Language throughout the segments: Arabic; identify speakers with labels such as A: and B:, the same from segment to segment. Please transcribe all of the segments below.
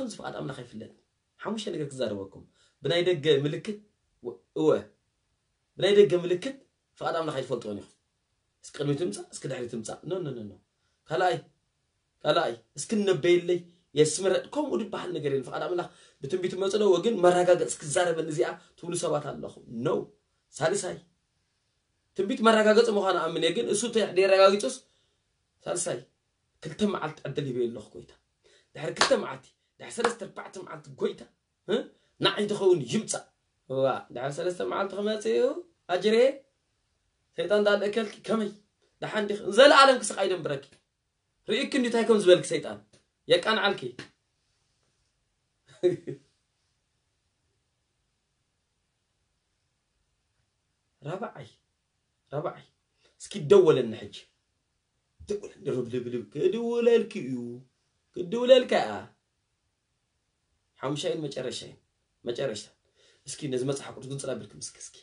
A: ብከምዚ ፍቃድ ኣምላኽ ይፍለጥ ሓሙሽተ ነገር ክዛረበኩም ብናይ ደገ ምልክት እወ። ብናይ ደገ ምልክት ፍቃድ ኣምላኽ ኣይትፈልጥዎን ኢኹም እስኪ ቅድሚ ትምፃእ እስኪ ድሕሪ ትምፃእ ኖ ካልኣይ ካልኣይ እስኪ ነበየለይ የስምረጥ ከምኡ ድበሃል ነገር የለን ፍቃድ ኣምላኽ ብትንቢት መፅሎ ወግን መረጋገፅ እስክዛረበኒ እዚኣ ትብሉ ሰባት ኣለኹም ኖ። ሳልሳይ። ትንቢት መረጋገፂ ምዃኑ ኣምን እየ ግን እሱ ደረጋጊፁስ ሳልሳይ። ክልተ መዓልቲ ዕድል ሂበ ኣለኹ ጎይታ ድሕሪ ክልተ መዓልቲ دحسلست ربعت معلت قويتا نعي دخون يمتا وا دحسلست معلت خماتيو أجري. سيطان دال أكل كمي. دحان دخ زل عالم كسق أيدم برك رأيك كني تايكم زبلك سيطان. يك أنا عالكي ربعي. ربعي. سكي ሓሙሻይን መጨረሻይን መጨረሻ እስኪ ነዚ መፅሓፍ ቅዱስ ግልፅና ብልክም እስኪ እስኪ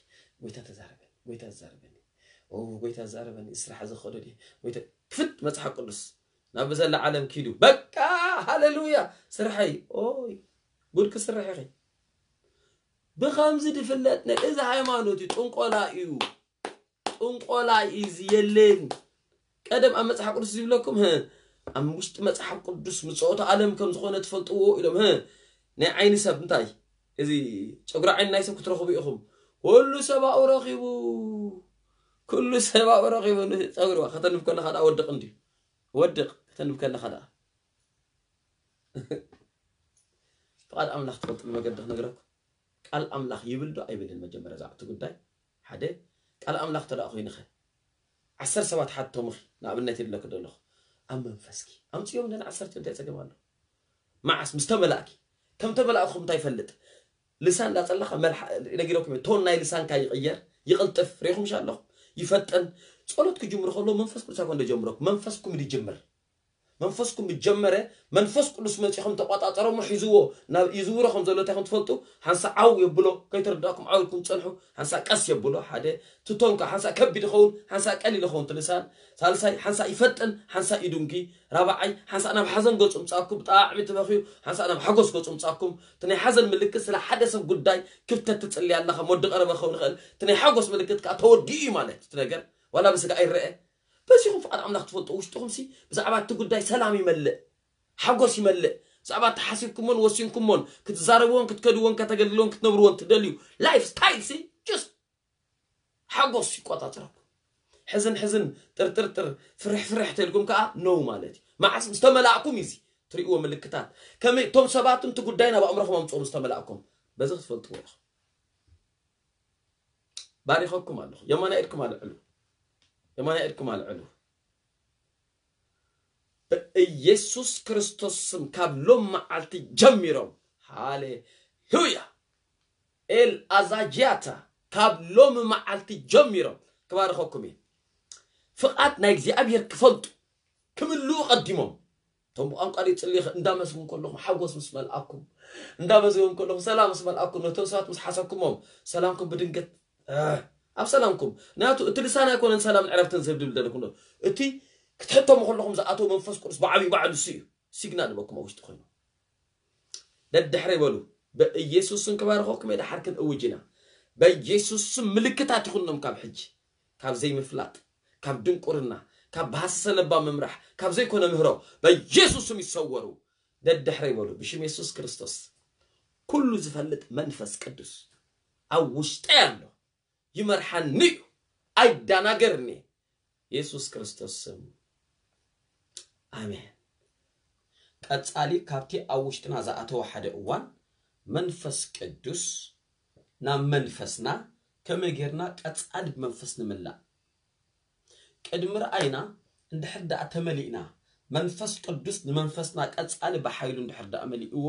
A: ጎይታ ተዛረበኒ ጎይታ ተዛረበኒ ጎይታ ተዛረበኒ ስራሕ ዘኸእሎ ድየ ጎይታ ክፍት መፅሓፍ ቅዱስ ናብ ዘላ ዓለም ኪዱ በቃ ሃሌሉያ ስራሐይ ኦይ ጉድ ክስራሕ ኢኸ ብከምዚ ድፍለጥ ናይ እዚ ሃይማኖት እዩ ጥንቆላ እዩ ጥንቆላ እዩ የለን ቀደም ኣብ መፅሓፍ ቅዱስ ዝብለኩም ኣብ ውሽጢ መፅሓፍ ቅዱስ ምፅኦቱ ዓለም ከም ዝኾነ ትፈልጥዎ ኢሎም ني عين سب نتاي ازي شقرا عين ناي سب كترخو بيخم كل سبا ورخيبو كل سبا ورخيبو شقرا خاطر نفكر لها هذا ودق عندي ودق خاطر نفكر لها هذا قال املاخ تقول ما قد نغرك قال املاخ يبلدو اي بدل ما جمر زعت قداي حدا قال املاخ ترى أخوي نخ عسر سبات حتى مخي نابنتي لك دلخ ام منفسكي امتي يوم أنا عسرت انت يا جماعة مع اسم استملاكي ከምተ በላእኹ እንታይ ይፈልጥ ልሳን ዳፀለኻ ነጊሮኩም ቶን ናይ ልሳንካ ይቕየር ይቕልጥፍ ሪኢኹም ኣለኹ ይፈጠን። ፀሎት ክጅምር ከሎ መንፈስ ቅዱሳኩም ደጀምረኩም መንፈስኩም ድጅምር منفسكم بجمرة منفسك كل اسمه تخم تقطع ترى ما حيزوه ناب يزور خم زلو تخم تفلتو هنسا عو يبلو كي ترداكم عو كم تنحو هنسا كاس يبلو حدا تطون ك هنسا كبد خون هنسا كلي لخون تلسان سالساي هنسا يفتن هنسا يدونكي رابعي هنسا أنا بحزن قلت أم تأكم تاع ميت بخيو هنسا أنا بحقص قلت أم تأكم تني حزن ملك سلا حدا سب قداي كيف تتتلي على خم أنا بخون خل تني حقص ملك كاتور دي مالك ولا بس قاير رأي بس يكون فقط عم نخطف وش تقومسي بس عباد تقول داي سلام يملى حقوس يملى سأبغى تحاسبكم من وسينكم من كتزاروون كتكدوون كتجدلون كتنبرون تدليو لايف ستايل سي جست حقوس يقوى تترك حزن حزن تر تر تر فرح فرح تلقوم كأ نو مالتي ما عسم استملاعكم يزي تريقوا من الكتاب كمي توم سباتم تقول داينا بأمركم ما متقوم استملاعكم بزغت فلتوا لخ باريخوكم على لخ يمانا إركم على لخ የማናኤድኩም አልዕሉ በኢየሱስ ክርስቶስ ስም ካብ ሎም መዓልቲ ጀሚሮም ሃሌሉያ ኤልኣዛጅያታ ካብ ሎም መዓልቲ ጀሚሮም ክባርኸኩም እየ ፍቓድ ናይ እግዚኣብሔር ክፈልጡ ክምልኡ ቀዲሞም እቶም ብቋንቋ ፅልይ እንዳመስግን ከለኹም ሓጎስ ምስ መልኣኩም እንዳመዝግን ከለኹም ሰላም ምስ መልኣኩም ነቶም ሰባት ምስ ሓሰብኩሞም ሰላምኩም ብድንገት ኣብ ሰላምኩም ምክንያቱ እቲ ልሳን ኣይኮነን ሰላምን ዕረፍትን ዝህብ ድብል ዘለኩም እቲ ክትሕተሙ ከለኹም ዝኣተው መንፈስ ቅዱስ ብዓብዪ ባዕሉ እሱ እዩ። ሲግና ድበኩም ኣብ ውሽጢ ኮይኑ። ደድሕረ ይበሉ። ብኢየሱስን ክባርኸኩም የዳ ሓርክን እውጅ ኢና በኢየሱስን ምልክታት ይኹኖም ካብ ሕጂ ካብ ዘይምፍላጥ ካብ ድንቁርና ካብ ባሃሰ ለባ ምምራሕ ካብ ዘይኮነ ምህሮ በኢየሱስም ይሰወሩ። ደድሕረ ይበሉ። ብሽም የሱስ ክርስቶስ ኩሉ ዝፈልጥ መንፈስ ቅዱስ ኣብ ውሽጠይ ኣሎ ይመርሓኒ እዩ ኣይዳናገርኒ የሱስ ክርስቶስ ስም ኣሜን ቀጻሊ ካብቲ ኣብ ውሽጥና ዝኣተወ ሓደ እዋን መንፈስ ቅዱስ ናብ መንፈስና ከመይ ጌርና ቀጻሊ ብመንፈስ ንምላእ ቅድሚ ረኣይና እንድሕር ዳኣ ተመሊእና መንፈስ ቅዱስ ንመንፈስና ቀጻሊ ብሓይሉ እንድሕር ዳኣ መሊእዎ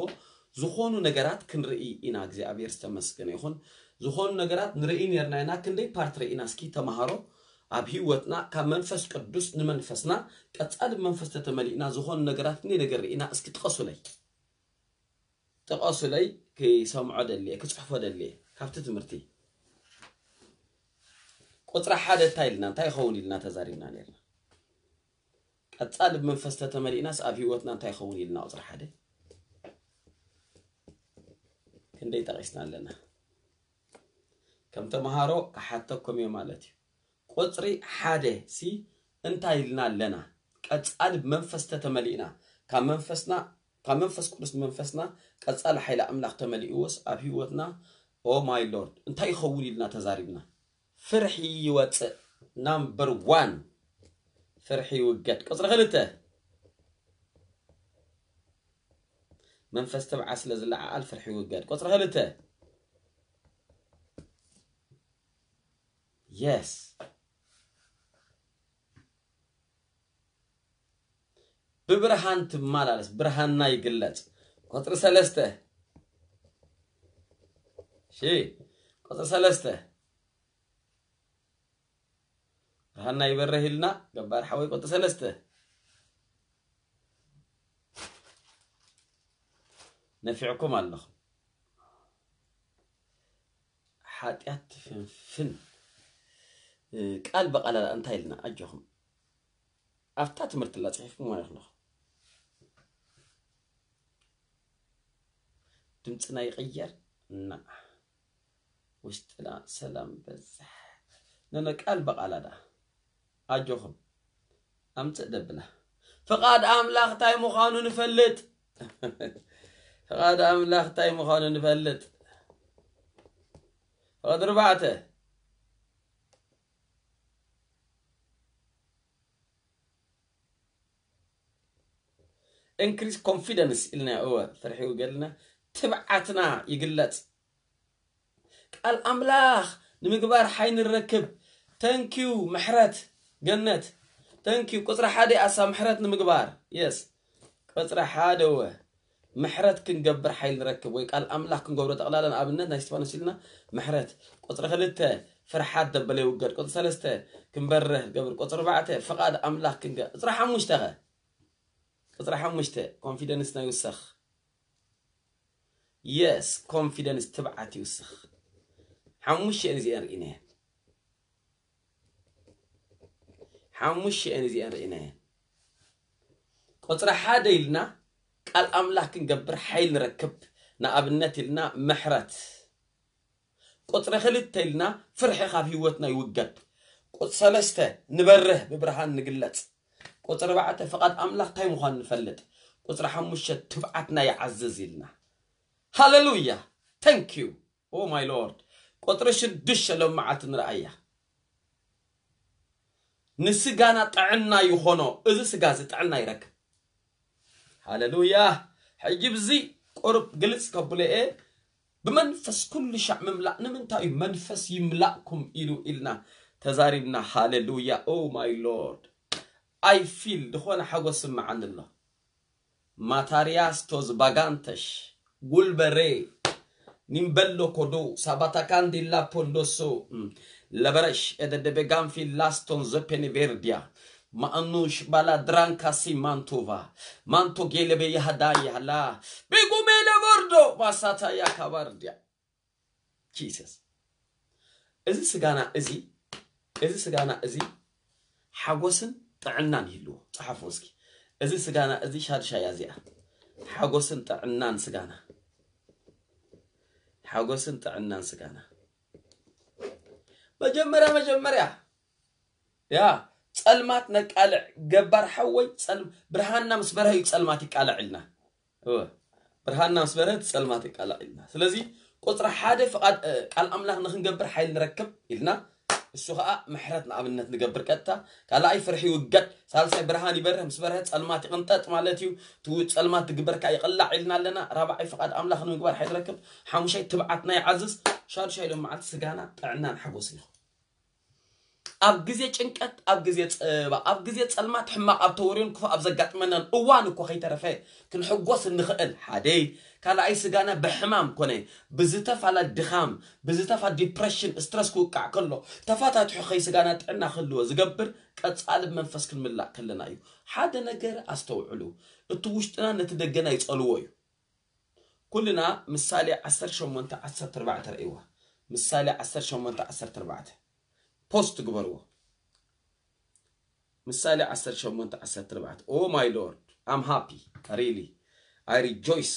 A: ዝኾኑ ነገራት ክንርኢ ኢና። እግዚኣብሔር ዝተመስገነ ይኹን ዝኾኑ ነገራት ንርኢ ነርና ኢና ክንደይ ፓርት ርኢና? እስኪ ተምሃሮ ኣብ ሂወትና ካብ መንፈስ ቅዱስ ንመንፈስና ቀጻሊ ብመንፈስ ተተመሊእና ዝኾኑ ነገራት ክንደይ ነገር ርኢና? እስኪ ጥቀሱለይ። ጥቀሱለይ ክሰምዖ ደልየ ክፅሕፎ ደልየ ካብቲ ትምህርቲ። ቁፅሪ ሓደ እንታይ ኢልና? እንታይ ይኸውን ኢልና ተዛሪብና ነርና ቀጻሊ ብመንፈስ ተተመሊእናስ ኣብ ሂወትና እንታይ ይኸውን ኢልና? ቁፅሪ ሓደ ክንደይ ጠቂስና ኣለና ከም ተምሃሮ ክሓተኩም እዮ ማለት እዩ። ቁፅሪ ሓደ ሲ እንታይ ኢልና ኣለና? ቀፃሊ ብመንፈስ ተተመሊእና። ካብ መንፈስና ካብ መንፈስ ቅዱስ መንፈስና ቀፃሊ ሓይሊ ኣምላኽ ተመሊእዎስ ኣብ ሂወትና ኦ ማይ ሎርድ እንታይ ይኸውን ኢልና ተዛሪብና? ፍርሒ ይወፅእ ናምበር ዋን ፍርሒ ይውገድ ቁፅሪ ክልተ መንፈስ ተብዓ ስለ ዝለዓል ፍርሒ ይውገድ ቁፅሪ ክልተ Yes. ብብርሃን ትማላለስ ብርሃንና ይግለጽ ቁጥሪ ሰለስተ እሺ ቁጥሪ ሰለስተ ብርሃንና ይበርህ ኢልና ገባር ሓወይ ቁጥሪ ሰለስተ ነፊዕኩም ኣለኹም ሓጢኣት ትፍንፍን قال بقى لا انت هيلنا اجوهم افتا تمرت لا تصحيح ما يخلو دمتنا يغير نا وشتنا سلام بزح نانا قال بقى لا اجوهم امت دبنا فقاد املاخ تاي مخانو نفلت فقاد املاخ تاي مخانو نفلت فقاد ربعته انكريز confidence إلنا هو فرحيو قالنا تبعتنا يقلت. قال أملاخ نمقبار حين الركب تانكيو محرات جنت. تانكيو قصر حادي أسا محرات نمقبار. يس قصر حادي هو. محرات كنقبر حين الركب ويقال أملاخ كنقبر تقلالا أبنات نايستفانا سيلنا محرات قصر خلتها فرحات دبلي وقر. قط ثلاثة كنبره قبل قط أربعة فقاد أملاك كنقا صراحة مشتغل ቁጥሪ ሓሙሽተ ኮንፊደንስና ይውስኽ የስ ኮንፊደንስ ትብዓት ይውስኽ ሓሙሽተን እዚአን ርኢናየን ሓሙሽተን እዚአን ርኢናየን ቁፅሪ ሓደ ኢልና ቃል ኣምላክ ክንገብር ሓይል ንረክብ ንኣብነት ኢልና ምሕረት ቁፅሪ ክልተ ኢልና ፍርሒ ካብ ሂወትና ይውገድ ቁፅሪ ሰለስተ ንበርህ ብብርሃን ንግለጽ ቁፅሪ ኣርባዕተ ፍቓድ ኣምላኽ እንታይ ምዃኑ ንፈልጥ? ቁፅሪ ሓሙሽተ ትብዓትና ይዓዝዝ ኢልና። ሃሌሉያ! ተንክ ዩ ኦ ማይ ሎርድ ቁፅሪ ሽዱሽተ ሎም መዓልቲ ንረኣያ። ንስጋና ጥዕና ይኾኖ እዚ ስጋ እዚ ጥዕና ይረክብ። ሃሌሉያ! ሕጂ ብዚ ቁርብ ግልፅ ከብሎ እየ። ብመንፈስ ኩሉ ሻዕ ምምላእ ንምንታይ እዩ መንፈስ ይምላእኩም ኢሉ ኢልና ተዛሪብና። ሃሌሉያ! ኦ ማይ ሎርድ I feel دخوانا حاجة سمع عن الله ماتارياس توز باغانتش غولبري nimbello kodo sabata kandi la pondoso mm. labrash ededebe ganfi laston zepeni verdia maanush bala dranka si mantova manto gelebe yahada yahala begumele gordo basata yakabardia jesus እዚ ስጋና እዚ እዚ ስጋና እዚ ሓጎስን ጥዕናን ይህልዎ። ፀሓፎ እስኪ እዚ ስጋና እዚ ሻድሻያ እዚኣ። ሓጎስን ጥዕናን ስጋና። ሓጎስን ጥዕናን ስጋና። መጀመርያ መጀመርያ ያ ፀልማት ነቃልዕ ገባር ሓወይ ብርሃንና ምስ በረሀ እዩ ፀልማት ይቃልዕ ኢልና ብርሃንና ምስ በረሀ ፀልማት ይቃልዕ ኢልና ስለዚ ቁፅሪ ሓደ ቃል ኣምላኽ ንክንገብር ሓይል ንረክብ ኢልና السخاء محرتنا أبنت نقبر كتا قال أي فرح يوجد سالس برهان يبره مس بره تسلمات قنطات مالتيو تو تسلمات تقبر كا يقلع علنا لنا رابع فقد أملا خنو يقبر حيركب حاموشي تبعتنا يا عزز شار شايل مع السجانة عنا حبوسنا أب جزيت شنكت أب جزيت أب أب جزيت سلمات حما أب تورين كفا منن أوانك وخي ترفه كن النخل حدي ካልኣይ ስጋና ብሕማም ኮነ ብዝተፋላ ድኻም ብዝተፋ ዲፕሬሽን ስትረስ ክውቃዕ ከሎ ተፋታትሑ ኸይ ስጋና ጥዕና ክህልዎ ዝገብር ቀፃሊ መንፈስ ክንምላእ ከለና እዩ። ሓደ ነገር ኣስተውዕሉ። እቲ ውሽጥና ነቲ ደገና ይፀልዎ እዩ። ኩልና ምሳሌ 18 14 ርእይዋ ምሳሌ 18 14 ፖስት ግበርዎ። ምሳሌ 18 14 ኦ ማይ ሎርድ ኣም ሃፒ ሪሊ ኣይ ሪጆይስ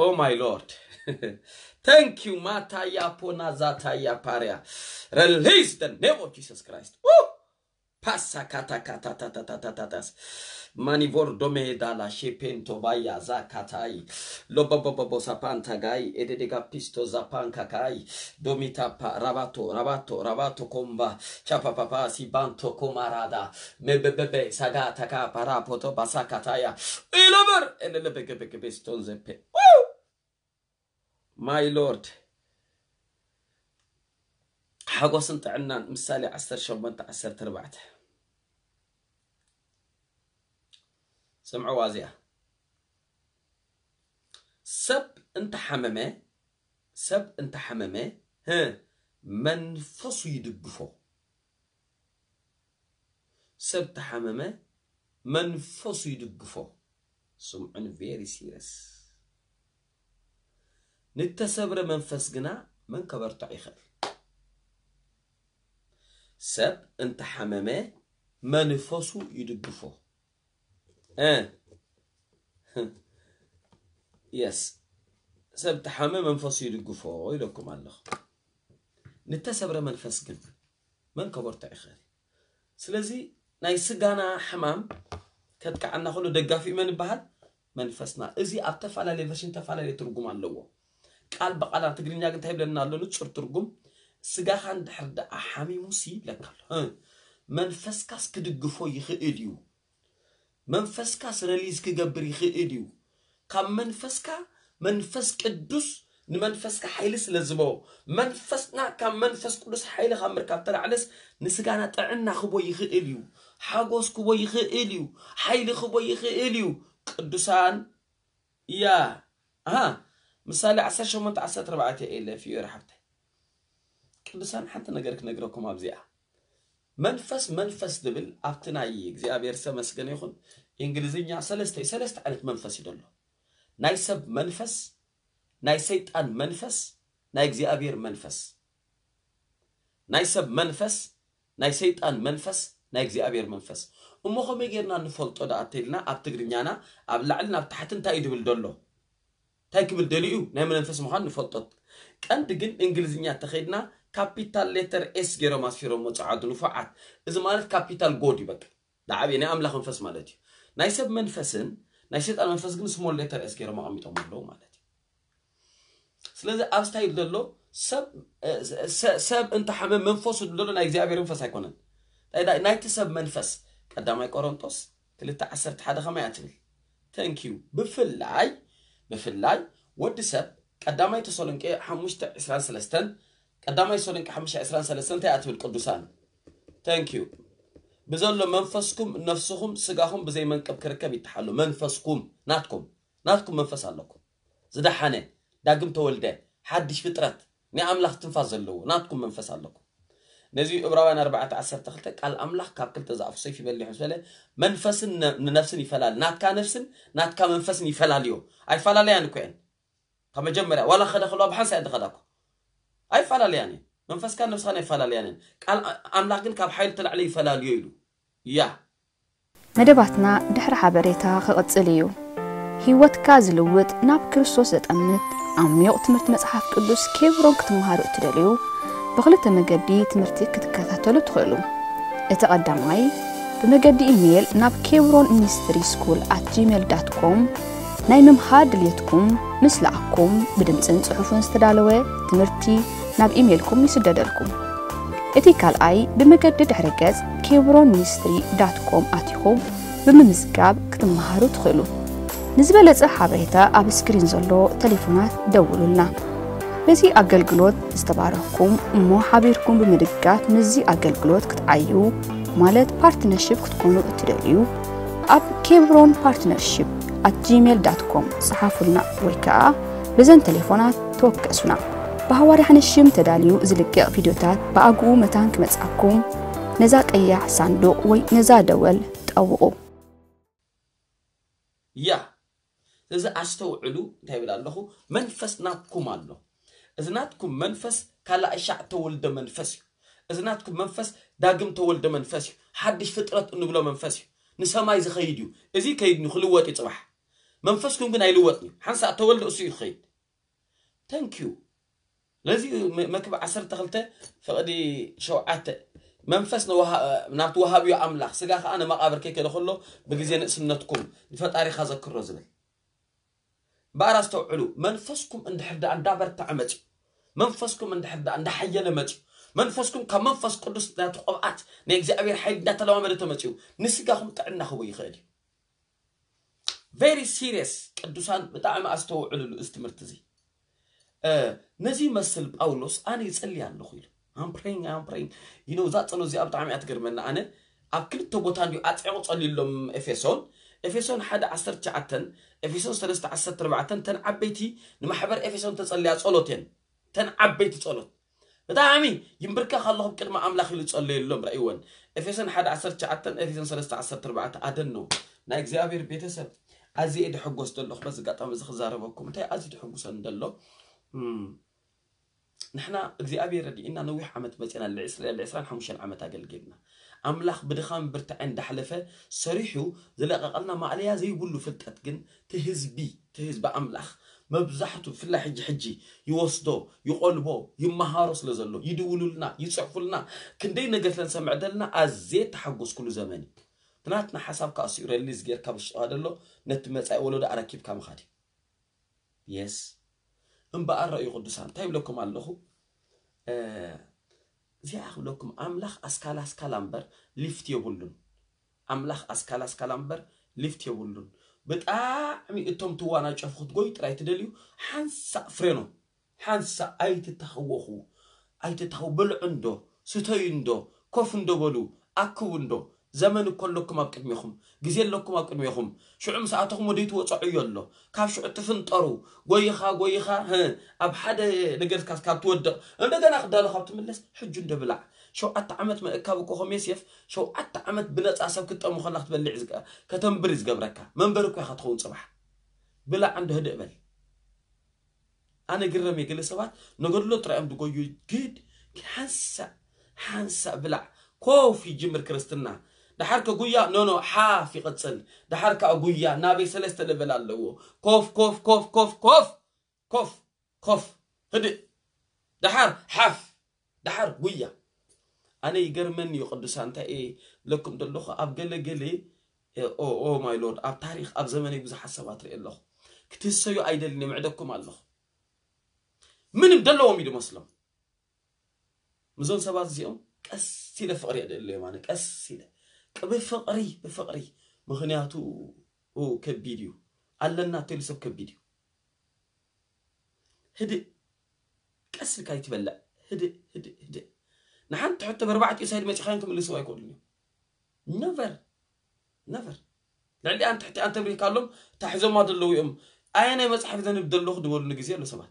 A: Oh my Lord. Thank you, Mataya Ponazataya Paria. Release the name of Jesus Christ. Woo! Pasa kata kata tata tata tatas. Manivor dome dala shepento baya zakatai. Lobobobobo sapanta gai. Ededega pisto zapanka kai. Domita pa rabato rabato rabato komba. Chapa papa si banto komarada. Mebebebe sagata ka parapoto basakataya. Ilover. Elelebeke piston zepe. ማይ ሎርድ ሓጎስን ጥዕናን ምሳሌ 18 14 ስምዕዋ እዚያ ሰብ እንተሓመመ ሰብ እንተሓመመ መንፈሱ ይድግፎ ሰብ ተሓመመ መንፈሱ ይድግፎ ስምዑን ቬሪ ሲሪየስ نتسبر من فسقنا من كبر تعيخل سب انت حمامة ما نفسه يدقفه. آه. يس سب تحمامه من فسقه يدقفه. يدقكم الله. نتسبر من فسقنا من كبر تعيخل سلازي نايسقنا حمام كتك عنا خلو دقافي من بعد من فسنا. إزي أبتفعل لفشين تفعل لترقم اللوه ቃል በቃል ትግርኛ ግን እንታይ ይብለና ኣሎ ንፁር ትርጉም ስጋኻ እንድሕር ደኣ ሓሚሙሲ ይብለካ ኣሎ መንፈስካስ ክድግፎ ይኽእል እዩ። መንፈስካስ ረሊዝ ክገብር ይኽእል እዩ። ካብ መንፈስካ መንፈስ ቅዱስ ንመንፈስካ ሓይሊ ስለ ዝቦ መንፈስና ካብ መንፈስ ቅዱስ ሓይሊ ካብ ምርካብ ተላዕለስ ንስጋና ጥዕና ክቦ ይኽእል እዩ። ሓጎስ ክቦ ይኽእል እዩ። ሓይሊ ክቦ ይኽእል እዩ። ቅዱሳን እያ ምሳሌ 18 14 ኤለፍ እዩ ረሓብታይ ቅዱሳን ሓንቲ ነገር ክነግረኩም ኣብዚኣ። መንፈስ መንፈስ ዝብል ኣብቲ ናይ እግዚኣብሔር ዝተመስገነ ይኹን እንግሊዝኛ ሰለስተ ሰለስተ ዓይነት መንፈስ እዩ ደሎ ናይ ሰብ መንፈስ ናይ ሰይጣን መንፈስ ናይ እግዚኣብሔር መንፈስ። ናይ ሰብ መንፈስ ናይ ሰይጣን መንፈስ ናይ እግዚኣብሔር መንፈስ። እሞ ከመይ ጌርና ንፈልጦ ዳ እተኢልና ኣብ ትግርኛና ኣብ ላዕሊ ናብ ታሕቲ እንታይ እዩ ድብል ደሎ تاكب الدليو نعمل نفس مخان نفلطط. كانت جن إنجليزية تخيدنا capital letter S جرى ما في رمض عاد نفعت إذا مالت capital God يبقى دعابي أنا أملا خن فس مالتي. نايسب منفسن نايسب على منفس جن small letter S جرى ما عم يتعمل له مالتي. سلزة أفستاي دلو سب سب أنت حمل منفس ودلو نايك زي عبير منفس هيكونن. نايت سب منفس قدامي كورنتوس تلت عشرة حدا خم يعتمد thank you. بفل ብፍላይ ወዲ ሰብ ቀዳማይ ተሰሎንቄ 523 ቀዳማይ ተሰሎንቄ 523 እንታይ ኣትብል ቅዱሳን ተንኪዩ ብዘሎ መንፈስኩም ነፍስኹም ስጋኹም ብዘይ መንቀብ ክርከብ ይተሓሉ መንፈስኩም ናትኩም ናትኩም መንፈስ ኣለኩም ዝደሓነ ዳግም ተወልደ ሓድሽ ፍጥረት ናይ ኣምላኽ ትንፋስ ዘለዎ ናትኩም መንፈስ ኣለኩም نزي إبراهيم أربعة عشر تختك على أملاك كاب كل تزعف صيف يبلي حسبله منفس ن نفس يفلال نات كنفس نات كمنفس يفلال يوم أي فلال يعني كون كم جمرة ولا خد خلوا بحس عند خلاكو أي فلال يعني منفس كان نفس خانه فلال يعني على
B: أملاك كاب حيل تلعلي لي فلال يوم يا مدبتنا دحر حبريتها هي اليوم هيوت كازلوت ناب كرسوس أمنت أم يقتمرت مسحف قدوس كيف رنك تمهارو تدليو ብክልተ መገዲ ትምህርቲ ክትከታተሉ ትኽእሉ። እቲ ቀዳማይ ብመገዲ ኢሜይል ናብ ኬብሮን ሚኒስትሪ ስኩል ኣት ጂሜል ዳት ኮም ናይ ምምሃር ድልየትኩም ምስ ለኣኩም ብድምፅን ጽሑፍን ዝተዳለወ ትምህርቲ ናብ ኢሜይልኩም ይስደደልኩም። እቲ ካልኣይ ብመገዲ ድሕረ ገጽ ኬብሮን ሚኒስትሪ ዳት ኮም ኣቲኹም ብምምዝጋብ ክትመሃሩ ትኽእሉ። ንዝበለጸ ሓበሬታ ኣብ ስክሪን ዘሎ ቴሌፎናት ደውሉልና በዚ ኣገልግሎት ዝተባረኽኩም እሞ ሓቢርኩም ብምድጋፍ ምዚ ኣገልግሎት ክትዓዩ ማለት ፓርትነርሽፕ ክትኮኑ እትደልዩ ኣብ ኬብሮን ፓርትነርሽፕ ኣት ጂሜል ዳት ኮም ጽሓፉልና ወይ ከዓ ብዘን ቴሌፎናት ተወከሱና ብሃዋርያ ሽም ተዳልዩ ዝልቅቕ ቪድዮታት ብኣግኡ መታን ክመጽኣኩም ነዛ ቀያሕ ሳንዱቕ ወይ ነዛ ደወል ጠውቑ።
A: ያ! እዚ ኣስተውዕሉ እንታይ ብል ኣለኹ? መንፈስ ናትኩም ኣሎ እዝናትኩም መንፈስ ካልእ ሻዕ ተወልደ መንፈስ እዩ እዝናትኩም መንፈስ ዳግም ተወልደ መንፈስ እዩ ሓድሽ ፍጥረት እንብሎ መንፈስ እዩ ንሰማይ ዝኸይድ እዩ እዚ ከይድ ንክልወጥ እዩ ፅባሕ መንፈስኩም ግን ኣይልወጥን እዩ ሓንሳእ ተወልደ እሱ እዩ ዝኸይድ ተንኪዩ ለዚ መክቢ 12 ፍቕዲ ሸውዓተ መንፈስ ናብቲ ወሃቢዮ ኣምላኽ ስጋ ከዓ ንመቃብር ከይከደ ከሎ ብግዜ ንእስነትኩም ንፈጣሪኻ ዘክሮ ዝብል በኣራ ዝተውዕሉ መንፈስኩም እንድሕር ዳ እንዳበርታዐ መፅዩ መንፈስኩም እንድሕር ዳ እንዳሓየለ መፅዩ መንፈስኩም ካብ መንፈስ ቅዱስ ናቲ ቆብኣት ናይ እግዚኣብሔር ሓይሊ እንዳተለማመደ ተመፅዩ ንስጋኹም ጥዕና ክቦ ይኽእል። እዩ ቨሪ ሲሪየስ ቅዱሳን ብጣዕሚ ኣስተውዕሉሉ እዚ ትምህርቲ እዚ። ነዚ ይመስል ጳውሎስ ኣነ ይፀልይ ኣለኹ ኢሉ። ኣም ፕሬይንግ ኣም ፕሬይንግ ይኖ እዛ ፀሎ እዚኣ ብጣዕሚ እያ ትገርመና ኣነ ኣብ ክልተ ቦታ እንዲሁ ኣፅዒቑ ፀሊሎም ኤፌሶን። ኤፌሶን ሓደ 19 ኤፌሶን 3 14 ተን ዓበይቲ ንማሕበር ኤፌሶን ተፀልያ ፀሎት እየን ተን ዓበይቲ ፀሎት ብጣዕሚ ይምብርካ ከለኹም ቅድሚ ኣምላኽ ኢሉ ፀለየሎም ረእይወን ኤፌሶን 1 19 ኤፌሶን 3 14 ኣደኖ ናይ እግዚኣብሔር ቤተሰብ ኣዝየ ድሕጎስ ዘለኹ በዚ ጋጣሚ እዚ ክዛረበኩም እንታይ ኣዝዩ ድሕጉሰን ደሎ? ንሕና እግዚኣብሔር ረዲእና ነዊሕ ዓመት መፅና ል25 ዓመት ኣገልጊልና ኣምላኽ ብድኻም ብርትዐን እንዳሕለፈ ሰሪሑ ዝለቐቐልና ማዕለያ ዘይብሉ ፍልጠት ግን እቲ ህዝቢ እቲ ህዝቢ ኣምላኽ መብዛሕትኡ ብፍላይ ሕጂ ሕጂ ይወስዶ ይቆልቦ ይመሃሮ ስለ ዘሎ ይድውሉልና ይፅዕፉልና ክንደይ ነገር ስለ ንሰምዕ ዘለና ኣዝየ ተሓጎስኩሉ ዘመን እዩ ትናትና ሓሳብ ከዓ ስኡ ሪሊዝ ጌርካ ብሽጠዋ ደሎ ነቲ መፃኢ ወለዶ ኣረኪብካ ምኻድ እዩ የስ እምበኣር ረእዩ ቅዱሳን እንታይ ይብለኩም ኣለኹ ጃህሎኩም አምላኽ አስካል አስካል አንበር ሊፍት የቡሉን አምላኽ አስካል አስካል አንበር ሊፍት የቡሉን ብጣዕሚ እቶም ትዋና ጨፍ ክትጎይ ጥራይ ትደልዩ። ሓንሳእ ፍሬ ነው። ሓንሳእ ኣይትታኸወኹ ኣይትታኸው በልዑ እንዶ ስተዩ እንዶ ኮፍ እንዶ በሉ ኣክቡ እንዶ زمن كل لكم أبقى ميخم جزيل لكم أبقى ميخم شو عم ساعتهم وديت وصعي الله كاف شو عتفن طرو قويخا قويخا ها أب حدا نجرس كاس كاب تود أنا ده نأخذ دال خبط من الناس حد جند بلع شو أتعمت كابو كاب يسيف شو أتعمت بنات أسب كنت أم خلاك تبلع زقة كتم برز قبرك من برك يا صباح بلع عنده هدأ بل أنا قرمي قل سوات نقول له ترى أم بقول يجيد حنسة حنسة بلع كوفي جمر كريستنا ድሓርካ ጉያ ኖኖ ሓ ይቕፅል ድሓር ከዓ ጉያ ናበይ ሰለስተ ልብል ኣለዎ ኮፍ ኮፍ ኮፍ ኮፍ ኮፍ ኮፍ ኮፍ ህድእ ድሓር ሓፍ ድሓር ጉያ ኣነ ይገርመኒ እዩ ቅዱሳ እንታይ እየ ለኩም ደለኹ ኣብ ገለገለ ኦ ማይ ሎርድ ኣብ ታሪክ ኣብ ዘመነይ ብዙሓት ሰባት ርኢ ኣለኹ ክትህሰዩ ኣይደልን ምዕደኩም ኣለኹ ምንም ደለዎም እዩ ድመስሎም ምዞም ሰባት እዚኦም ቀስ ኢለ ፍቕሪ የደለዮም ኣነ ቀስ ኢለ بفقري بفقري. مخنياتو هو كبيديو. علنا تلسب كبيديو. هدي. كسر كاي تبلع. هدي هدي هدي. نحن تحط بربعة يسهل ما تخانكم اللي سوا يقول لي نفر نفر لعلي أنت حتى أنت بريك قال لهم تحزم هذا اللي ويقوم أنا ما صحف ذا نبدل لغد ولا نجزي ولا سمع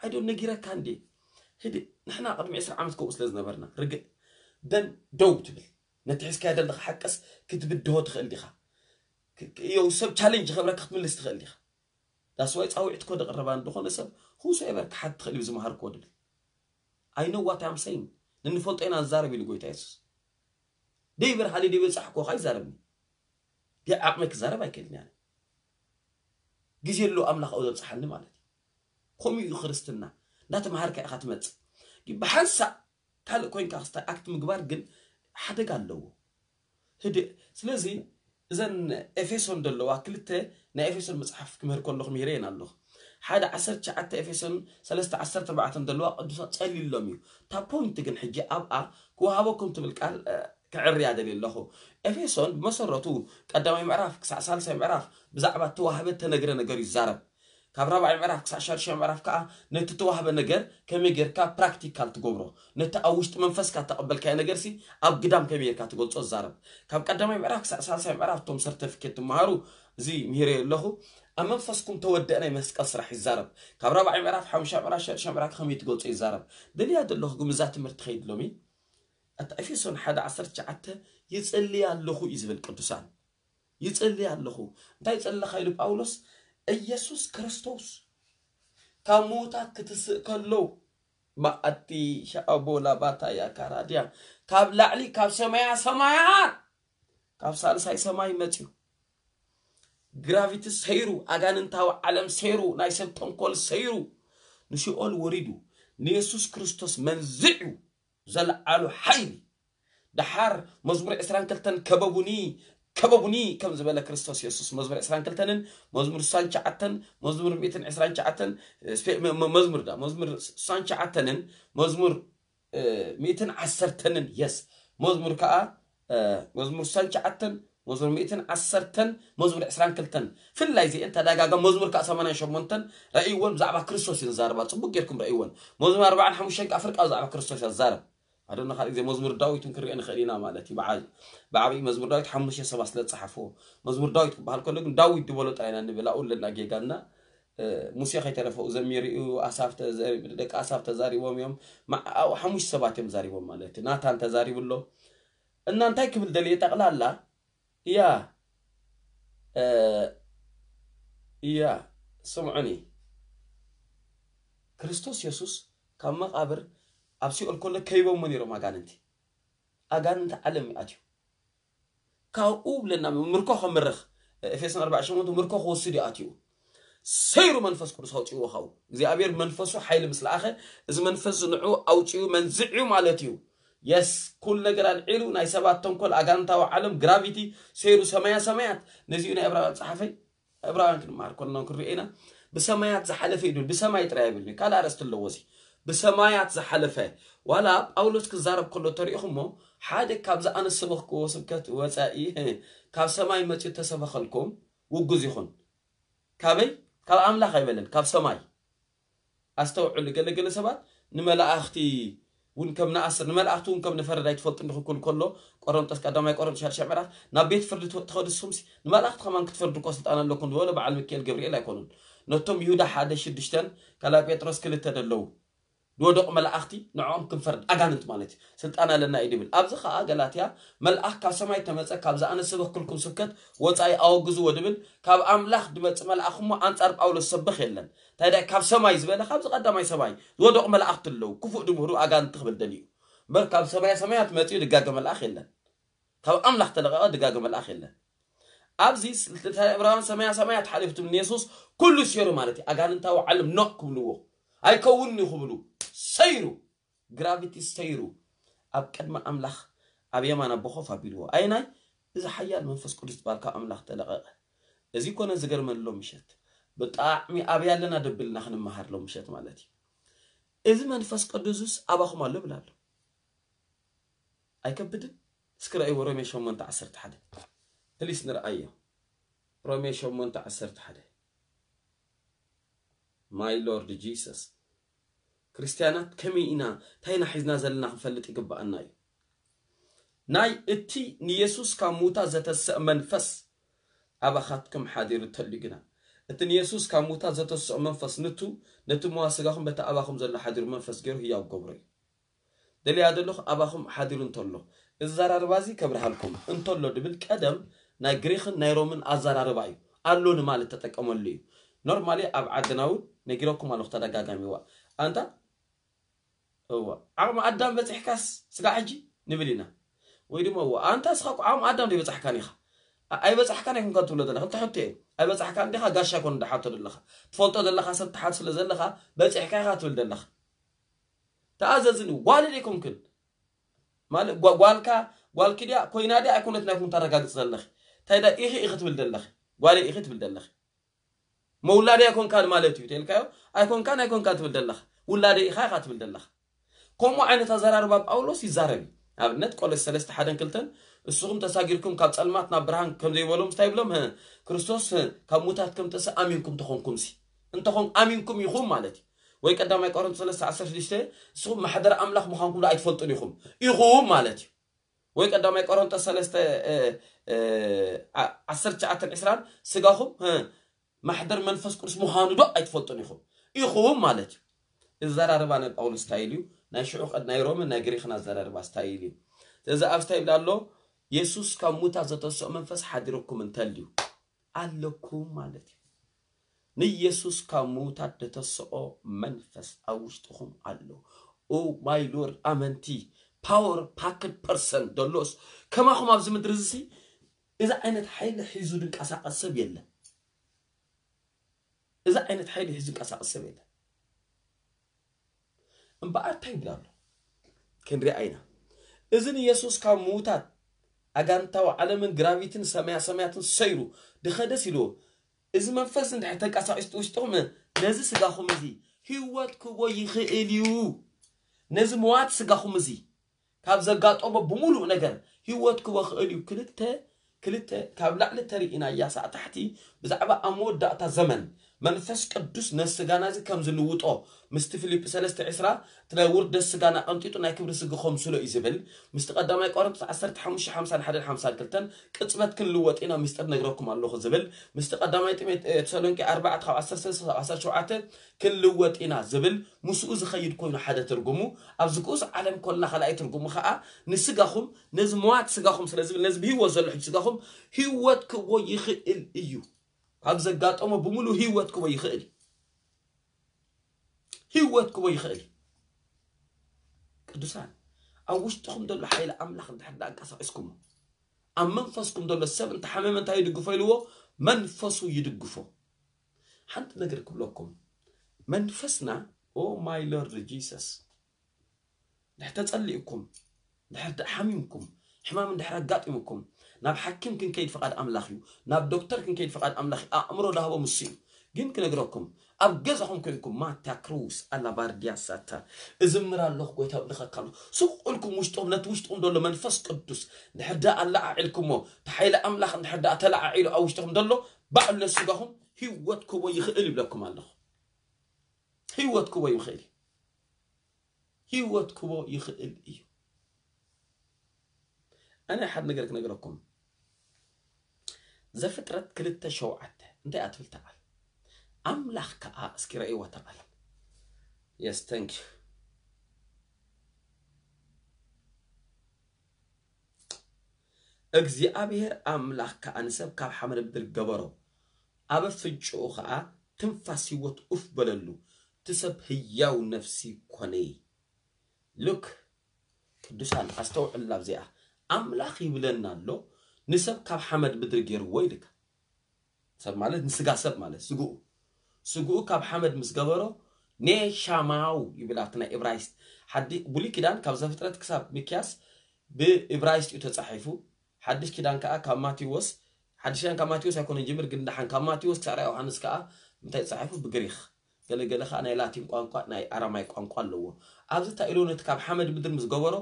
A: هيدو نجيرا كان دي هدي. نحن قد ما يسر عمتكم نفرنا رجع. دن دوب تبل. ነቲ ሒዝካዮ ዘለኻ ሓቀስ ክትብድሆ ትኽእል ዲኻ እዮው ሰብ ቻሌንጅ ክብራ ክትምልስ ትኽእል ዲኻ ዳስዋይ ፃውዒትኮ ደቐረባ እንደኾነ ሰብ ሁሶኤቨር ክሓት ትኽእል እዩ ዝምሃርክዎ ድብል ኣይኖ ዋት ኣም ሰይን ንንፈልጦ ኢና ንዛረብ ኢሉ ጎይታ የሱስ ደይበር ሓደ ደይበር ፃሕኮ ኸ ይዛረብኒ ዲ ዓቕመ ክዛረብ ኣይክእልኒ ኣነ ግዜ ኣሎ ኣምላኽ ኣብ ዘብፅሓኒ ማለት እዩ ከምኡ እዩ ክርስትና እንዳተምሃርካ ኢኻ ትመፅእ ብሓንሳእ ካልእ ኮንካ ክስታይ ኣክት ምግባር ግን ሓደጋ ኣለዎ ህድእ ስለዚ እዘን ኤፌሶን ዘለዋ ክልተ ናይ ኤፌሶን መፅሓፍ ክምህር ከለኹ ምሂረየን ኣለኹ ሓደ 19 ኤፌሶን 3 14 ዘለዋ ቅዱሳት ፀሊሎም እዩ። እታ ፖይንት ግን ሕጂ ኣብኣ ክወሃበኩም ትብል ቃል ክዕርያ ደልዩ ኣለኹ ኤፌሶን ብመሰረቱ ቀዳማይ ምዕራፍ ክሳብ ሳልሳይ ምዕራፍ ብዛዕባ ተዋህበ ተነግረ ነገር ይዛረብ ካብ ራብዓይ ምዕራፍ ክሳብ ሻድሻይ ምዕራፍ ከዓ ነቲ ተዋህበ ነገር ከመይ ጌርካ ፕራክቲካል ትገብሮ ነቲ ኣብ ውሽጢ መንፈስካ ተቐበልካዮ ነገርሲ ኣብ ግዳም ከመይ ጌርካ ትገልፆ ዛረብ ካብ ቀዳማይ ምዕራፍ ክሳብ ሳልሳይ ምዕራፍ እቶም ሰርቲፊኬት ትመሃሩ እዚ ምሂርዮ ኣለኹ ኣብ መንፈስኩም ተወደአ ናይ መስቀል ስራሕ ይዛረብ ካብ ራብዓይ ምዕራፍ ሓሙሻ ምዕራፍ ሻድሻይ ምዕራፍ ከመይ ትገልፆ ይዛረብ ደልያ ዘለኹ ግምዛ ትምህርቲ ከይድ ሎሚ እቲ ኤፌሶን ሓደ ዓሰርተ ትሽዓተ ይፅልይ ኣለኹ እዩ ዝብል ቅዱሳን ይፅልይ ኣለኹ እንታይ ፀለካ ኢሉ ጳውሎስ ኢየሱስ ክርስቶስ ከሞታ ክትስእከለው መዓቲ ሻአቦ ላባታ ያካራድያ ካብ ላዕሊ ካብ ሰማያ ሰማያት ካብ ሳልሳይ ሰማይ መፂኡ ግራቪቲ ሰይሩ ኣጋንንታዊ ዓለም ሰይሩ ናይ ሰብ ተንኮል ሰይሩ ንሽኦል ወሪዱ ንየሱስ ክርስቶስ መንዝዕዩ ዘለዓሉ ሓይሊ دحار مزمور إسران كلتن ከበቡኒ ከም ዝበለ ክርስቶስ የሱስ መዝሙር 22ን መዝሙር 69 መዝሙር 129 መዝሙር ዳ መዝሙር 69ን መዝሙር 110ን የስ። መዝሙር ከዓ መዝሙር 69 መዝሙር 110 መዝሙር 22 ፍላይ እዚአን ተደጋጋሚ መዝሙር ከዓ 88 ረእይዎን ብዛዕባ ክርስቶስ እዩ ዝዛረባ ፅቡቅ ጌርኩም ረእይዎን መዝሙር 45 ከዓ ፍርቃ ብዛዕባ ክርስቶስ እያ ዝዛረብ ኣዶና ካልእ ግዜ መዝሙር ዳዊትን ክንሪኦ ንኽእል ኢና ማለት እዩ ብዓብዪ መዝሙር ዳዊት ሓሙሽተ ሰባት ስለ ዝፀሓፍዎ መዝሙር ዳዊት ክበሃል ከሎ ግን ዳዊት ድበሎ ጣይና ንብል ኣብኡ ለና ጌጋና ሙሴ ከይተረፈኡ ዘሚርኡ ደቂ ኣሳፍ ተዛሪቦም እዮም ኣብኡ ሓሙሽተ ሰባት እዮም ዛሪቦም ማለት እዩ ናታን ተዛሪቡሎ እና እንታይ ክብል ደልየ ጠቕላላ እያ እያ ስምዑኒ ክርስቶስ የሱስ ካብ መቃብር أبسي أقول كله كيبو منيرو ما قاننتي علمي أتيو. كأوب لنا مركوخ مرخ إفسان أربع شمونتو مركوخ وصيدي أتيو. سيرو منفس كرس هوتيو خاو زي أبير منفسو حيل مثل آخر. إذا منفس نعو أو تيو منزعو مالتيو يس كل نجران علو ناي سبات تنقل أجانتا وعلم جرافيتي سيرو سمايا سمايات. نزيون إبراهيم صحفي. إبراهيم كنا مار كنا نكرر إينا بسمايات زحلف يدل بسمايات رأي بلني كلا أرست اللوزي بسمايات زحلفه. ولا أولوس كزارب كل طريقهم حاد كابز أنا سبخ كوسبكت وسائيه كاب سماي ما تي تسبخ لكم وجزيهم كابي كاب أملا خيبلن كاب سماي أستوى على جل جل سبات نملا أختي ونكم نأسر نملا أختي ونكم نفرد أي فوت نخو كل كله قرن تسك دمائي قرن شهر شمرة نبيت فرد تخد السمس نملا أخت خمان كتفرد قصت أنا لكم دولة بعلمك يا الجبريل يكونون نتم يودا حادش يدشتن كلا بيتروس كل تدلو دودق ملأختي نعم كنفرد أجانت مالتي ست أنا لنا إدبل أبزخ أجلات يا ملأخ كسماء تمسك كابز أنا سبخ كلكم سكت وتأي أو جزء ودبل كاب أملاخ دمت ملأخ ما أنت أرب أول السبخ يلن تدا كاب سماء يزبل خابز قد ما يسماء دودق ملأخت اللو كفو دمهرو أجانت تقبل دنيو بل كاب سماء سماء تمسك دقاق ملأخ يلن كاب أملاخ تلقى دقاق ملأخ يلن أبزي سلت إبراهيم سماء تحلفت من يسوس كل شيء مالتي أجانت أو علم نقبلوه ኣይከውን ይኽብሉ ሰይሩ ግራቪቲ ሰይሩ። ኣብ ቅድሚ ኣምላኽ ኣብ የማን ኣቦ ኮፍ ኣቢልዎ። ኣይናይ እዚ ሓያል መንፈስ ቅዱስ ዝበሃል ካብ ኣምላኽ ተለቐቐ። እዚ ኮነ ዝገርመሎ ምሸት ብጣዕሚ ኣብያ ኣለና ደብልና ክንመሃርሎ ምሸት ማለት እዩ። እዚ መንፈስ ቅዱስስ ኣባኹም ኣሎ ብል ኣሎ ኣይከብድን እስኪ ሮሜ 8 11 ፕሊስ ንርአዮ ሮሜ 8 11 ማይ ሎርድ ጂሰስ ክርስቲያናት ከመይ ኢና እንታይና ሒዝና ዘለና ክንፈልጥ ይግባአና እዩ። ናይ እቲ ንየሱስ ካብ ሙታ ዘተስእ መንፈስ ኣባኻትኩም ሓዲሩ ተልዩ ግና። እቲ ንየሱስ ካብ ሙታ ዘተስኦ መንፈስ ንቱ ነቲ መዋስጋኹም በቲ ኣባኹም ዘሎ ሓዲሩ መንፈስ ገይሩ ህያው ገብሮ እዩ። ደልያ ዘለኹ ኣባኹም ሓዲሩ እንተሎ እዚ ዘራርባ እዚ ከብርሃልኩም እንተሎ ድብል ቀደም ናይ ግሪክን ናይ ሮምን ኣዘራርባ እዩ። ኣሎ ንማለት ተጠቀመሉ እዩ። ኖርማሊ ኣብ ዓድና እውን ነጊረኩም ኣለኹ ተደጋጋሚ ዋ ኣንታ هو. عم أدم بتحكاس سكاحجي نبلينا ويدم هو. أنت سخاك عم أدم دي بتحكاني خا. أي بتحكاني كم قط تولد لها أنت حتى. أي بتحكاني دي خا قاشة كون ده حتى لها تفلت ده لها سبت حتى لزل لها بتحكاني خا تولد لها تأذن والديكم كن مال قوالك قوالك دي كوينا دي أكون تناكم ترجع تزل تايدا إيه إيه تولد لها قوالي إيه تولد لها مولاري أكون كان مالتي تلك أكون كان أيكون كان تولد ولاري ولادي إخا تولد لها كم عن تزرار باب أولوس يزرب أبنت كل السلست حدا كلتن السقم تساقيركم كاتسلمات نبران كم ذي ولوم ستايبلهم ها كرستوس كموتات كمتهتكم تسا أمينكم تخون كمسي أنت خون أمينكم يخون مالتي ويكدام يقارن السلست عشر ليشة السقم محدر أملاخ مخانكم لا يتفلتون يخون يخون مالتي ويكدام يقارن السلست عشر تعت الإسلام سقاهم ها محدر منفس كرس مخانو لا يتفلتون يخون يخون مالتي الزرار بانت أولوس تايليو ናይ ሽዑ ናይ ሮምን ናይ ግሪክን ኣዘራርባ ስታይል እዩ። ስለዚ ኣብ ስታይል ኣሎ የሱስ ካብ ሙታት ዘተስኦ መንፈስ ሓዲረኩም እንተልዩ ኣለኩም ማለት እዩ። ንየሱስ ካብ ሙታት ዘተስኦ መንፈስ ኣብ ውሽጥኹም ኣሎ? ኦ ማይ ሎርድ ኣመንቲ ፓወር ፓክድ ፐርሰን ደሎስ ከማኹም ኣብዚ ምድሪ እዚ እዚ ዓይነት ሓይሊ ሒዙ ድንቀሳቀስ ሰብ የለን እዛ ዓይነት ሓይሊ ሒዙ ንቀሳቅስ ሰብ የለን እምበኣር ክንሪኣ ኢና እዚ ንየሱስ ካብ ምዉታት ኣጋንታዊ ዓለምን ግራቪትን ሰማያ ሰማያትን ሰይሩ ድኸደስ ኢልዎ እዚ መንፈስ እንድሕር ተንቀሳቂስ ውሽጥኹም ነዚ ስጋኹም እዚ ህይወት ክቦ ይኽእል እዩ። ነዚ ምዋት ስጋኹም እዚ ካብ ዘጋጠሞ ብምሉእ ነገር ህይወት ክቦ ክእል እዩ። ክልተ ክልተ ካብ ላዕሊ ተሪኢና እያ ሳዕ ታሕቲ ብዛዕባ ኣብ መወዳእታ ዘመን መንፈስ ቅዱስ ነስጋና እዚ ከም ዝልውጦ ምስቲ ፊልጵ 3 20 እቲ ናይ ውርደ ስጋና ቀንጢጡ ናይ ክብሪ ስጋ ከምስሎ እዩ ዝብል ምስቲ ቀዳማይ ቆሮንቶስ 1551 ቅፅበት ክንልወጥ ኢና ምስጢር ነግረኩም ኣለኹ ዝብል ምስቲ ቀዳማይ ተሰሎንቄ 4 17 ክንልወጥ ኢና ዝብል ምስኡ ዝኸይድ ኮይኑ ሓደ ትርጉሙ ኣብዚ ክኡስ ዓለም ኮልና ካልኣይ ትርጉሙ ከዓ ንስጋኹም ነዚ መዋት ስጋኹም ስለ ዝብል ነዚ ብሂወት ዘሎ ሕጂ ስጋኹም ሂወት ክዎ ይኽእል እዩ عبد زقات أمه بملو هي واتكم أي خيل. هي واتكم أي خيل. كدوسان أوش تخم دل حيل أملاخ تحدى أكسر إسكم أم منفسكم دل السبع تحمم تاي دقفيلو منفسو يدقفو. حتى نقركم لكم منفسنا أو oh ماي لورد جيسس نحتاج أليكم نحتاج حميمكم حمام نحتاج قاتمكم ناب حكيم كن كيد فقاد أملاخ يو. ناب دكتور كن كيد فقاد أملاخ أمره ده هو مسلم جن كن أجركم أب جزهم كنكم ما تكروس. على بارديا ساتا. إزمر الله قوي تاب نخا كلو سوق لكم مش تقوم نتوش تقوم دلوا من فس قدوس. نحدا على عيلكم تحيل أملاخ. نحدا أتلا عيلو أوش تقوم دلوا بعد نسجهم هي واتكم ويخيل بلكم الله هي واتكم ويخيل هي واتكم ويخيل أنا حد نقرأ نقرأكم. ዘፍጥረት ክልተ ሸውዓተ እንታይ እያ ተቓል ኣምላኽ ከዓ እስኪ ረእይዎ ተቓል የስ እግዚኣብሔር ኣምላኽ ከዓ ንሰብ ካብ ሓመድ ምድሪ ገበሮ ኣበ ፍንጭኡ ከዓ ትንፋስ ህይወት ኡፍ በለሉ እቲ ሰብ ህያው ነፍሲ ኮነ ሉክ ቅዱሳን ኣስተውዕላ ኣብዚኣ ኣምላኽ ይብለና ኣሎ ንሰብ ካብ ሓመድ ምድሪ ገይርዎ ኢልካ ሰብ ማለት ንስጋ ሰብ ማለት ስግኡ ስግኡ ካብ ሓመድ ምስ ገበሮ ኔሻማው ይብል ኣብቲ ናይ ዕብራይስጥ ሓዲ ብሉይ ኪዳን ካብ ዘፍጥረት ክሳብ ሚክያስ ብዕብራይስጥ እዩ ተፃሒፉ ሓድሽ ኪዳን ከዓ ካብ ማቴዎስ ሓድሽ ኪዳን ካብ ማቴዎስ ኣይኮነን ጅምር ግን ድሓን ካብ ማቴዎስ ክሳብ ዮሃንስ ከዓ እንታይ ተፃሒፉ ብግሪክ። ገለገለ ከዓ ናይ ላቲን ቋንቋ ናይ ኣራማይ ቋንቋ ኣለዎ። ኣብዚ እንታይ ኢሉ ነቲ ካብ ሓመድ ምድሪ ምስ ገበሮ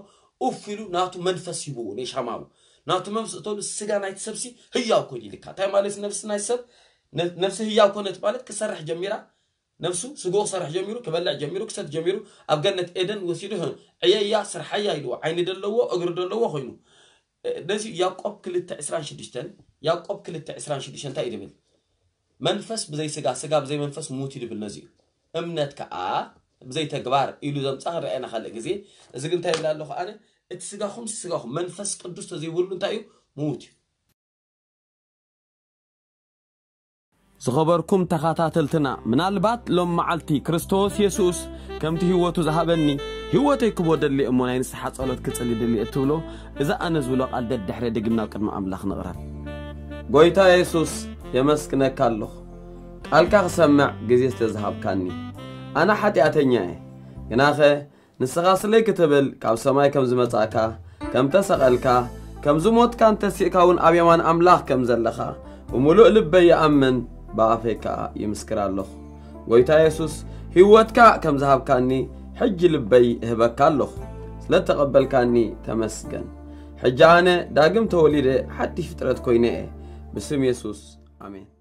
A: ኡፍ ኢሉ ናቱ መንፈስ ይብዎ ኔሻማው ናቱ መንፈስ እተሉ ስጋ ናይቲ ሰብሲ ህያው ኮይኑ ይልካ እንታይ ማለት ነፍሲ ናይ ሰብ ነፍሲ ህያው ኮነት ማለት ክሰርሕ ጀሚራ። ነፍሱ ስጎ ክሰርሕ ጀሚሩ ክበልዕ ጀሚሩ ክሰት ጀሚሩ ኣብ ገነት ኤደን ወሲዱ ዕየያ ስርሐያ ኢልዎ ዓይኒ ደለዎ እግሪ ደለዎ ኮይኑ። ነዚ ያቆብ 226 ያቆብ 226 እንታይ እዩ ድብል መንፈስ ብዘይ ስጋ ስጋ ብዘይ መንፈስ ሙት እዩ ድብል ነዚ እምነት ከዓ ብዘይ ተግባር ኢሉ ዘምፃ ክንርአና ካልእ ግዜ እዚ ግን እንታይ ይብል ኣለኹ ኣነ اتسغاخوم سغاخوم منفس
C: قدوس تزيولو نتايو موت زغبركم تخاتاتلتنا منالبات لوم معلتي كريستوس يسوس كم تهيوتو زهابني هيوتي كبودلي امونين صحه صلوت كصلي دلي اتولو اذا أنا زولو قد دحري دغنا قدما املاخ نغرا غويتا يسوس يمسك نكالو قالك سمع غزي استذهب كاني أنا حتي اتنياي جناخه نسخاص لي كتبل كاب سماي كم زمتاكا كم تسقلكا كم زموت كان تسيكاون ابيمان املاح كم زلخا وملوء لبي يأمن بافيكا يمسكر الله ويتا يسوس هيوتكا كم ذهب كاني حج لبي هبك الله لا تقبل كاني تمسكن حجانه داغم توليده حتى فترة كوينه بسم يسوس امين